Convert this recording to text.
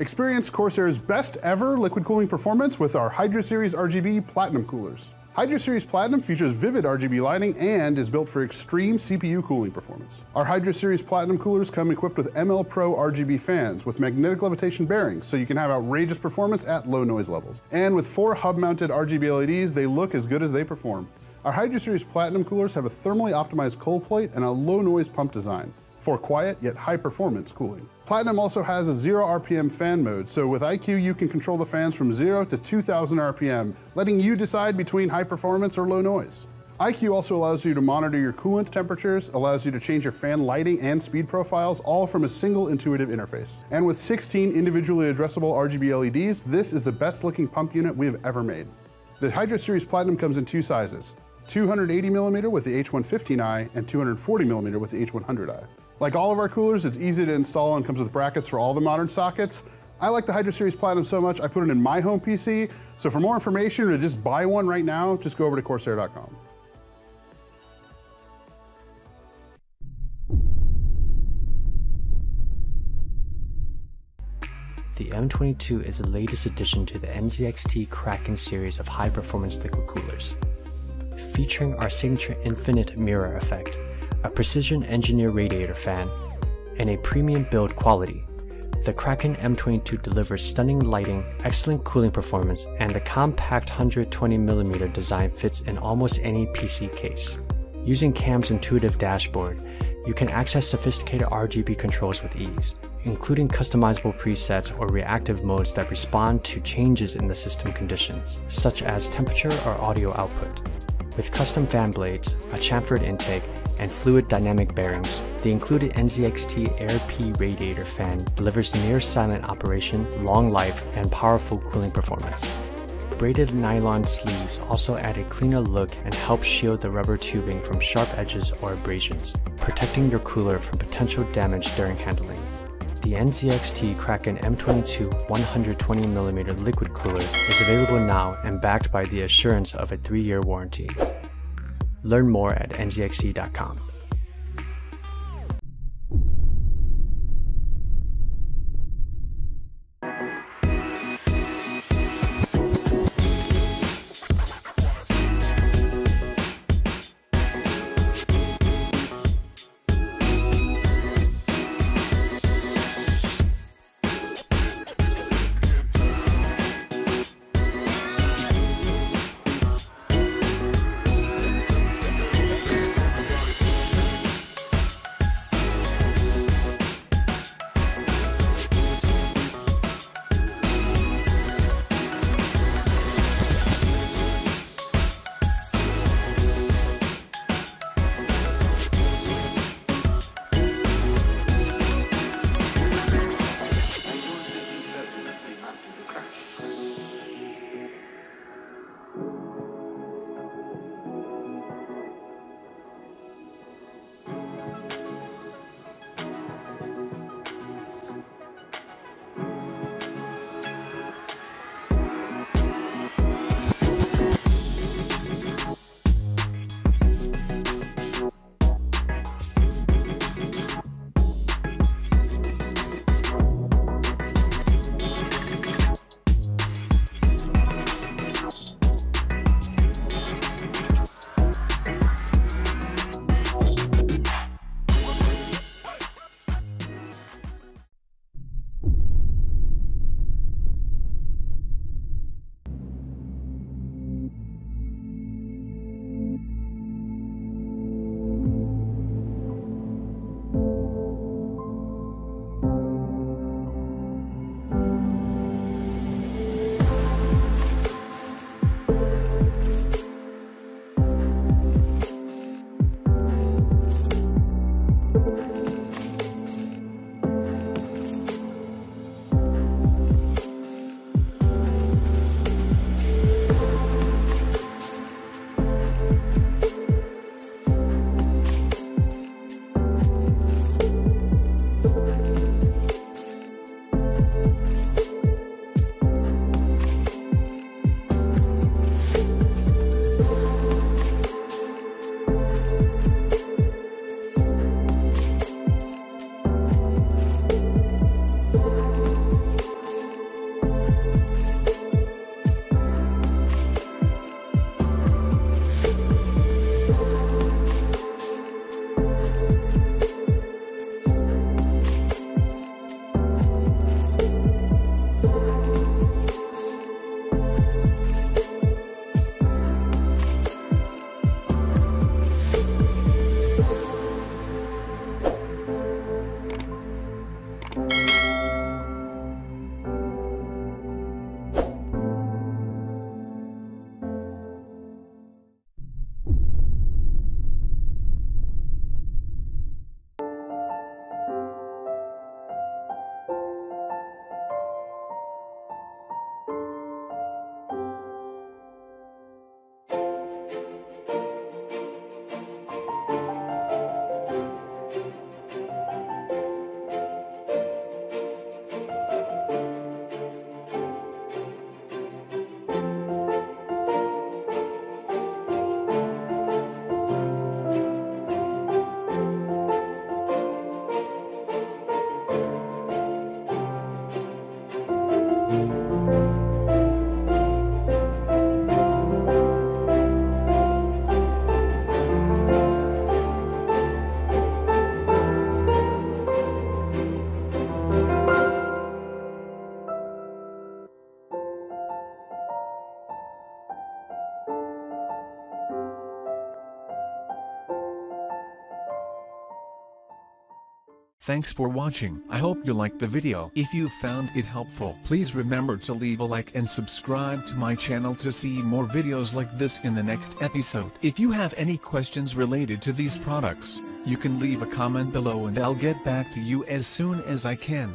Experience Corsair's best ever liquid cooling performance with our Hydro Series RGB Platinum coolers. Hydro Series Platinum features vivid RGB lighting and is built for extreme CPU cooling performance. Our Hydro Series Platinum coolers come equipped with ML Pro RGB fans with magnetic levitation bearings so you can have outrageous performance at low noise levels. And with four hub-mounted RGB LEDs, they look as good as they perform. Our Hydro Series Platinum coolers have a thermally optimized cold plate and a low noise pump design for quiet yet high performance cooling. Platinum also has a zero RPM fan mode, so with iCUE you can control the fans from zero to 2000 RPM, letting you decide between high performance or low noise. iCUE also allows you to monitor your coolant temperatures, allows you to change your fan lighting and speed profiles, all from a single intuitive interface. And with 16 individually addressable RGB LEDs, this is the best looking pump unit we have ever made. The Hydro Series Platinum comes in two sizes, 280mm with the H115i and 240 millimeter with the H100i. Like all of our coolers, it's easy to install and comes with brackets for all the modern sockets. I like the Hydro Series Platinum so much, I put it in my home PC. So for more information or to just buy one right now, just go over to Corsair.com. The M22 is the latest addition to the NZXT Kraken series of high-performance liquid coolers. Featuring our signature infinite mirror effect, a precision engineered radiator fan, and a premium build quality. The Kraken M22 delivers stunning lighting, excellent cooling performance, and the compact 120mm design fits in almost any PC case. Using CAM's intuitive dashboard, you can access sophisticated RGB controls with ease, including customizable presets or reactive modes that respond to changes in the system conditions, such as temperature or audio output. With custom fan blades, a chamfered intake, and fluid dynamic bearings, the included NZXT Aer P radiator fan delivers near silent operation, long life, and powerful cooling performance. Braided nylon sleeves also add a cleaner look and help shield the rubber tubing from sharp edges or abrasions, protecting your cooler from potential damage during handling. The NZXT Kraken M22 120mm liquid cooler is available now and backed by the assurance of a 3-year warranty. Learn more at nzxt.com. Thanks for watching. I hope you liked the video. If you found it helpful, please remember to leave a like and subscribe to my channel to see more videos like this in the next episode. If you have any questions related to these products, you can leave a comment below and I'll get back to you as soon as I can.